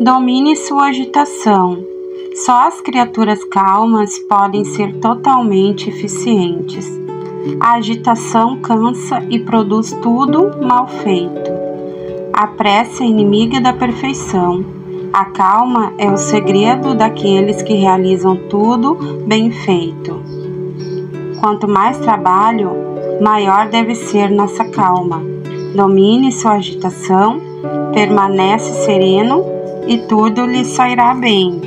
Domine sua agitação. Só as criaturas calmas podem ser totalmente eficientes. A agitação cansa e produz tudo mal feito. A pressa é inimiga da perfeição. A calma é o segredo daqueles que realizam tudo bem feito. Quanto mais trabalho, maior deve ser nossa calma. Domine sua agitação, permanece sereno e tudo lhe sairá bem.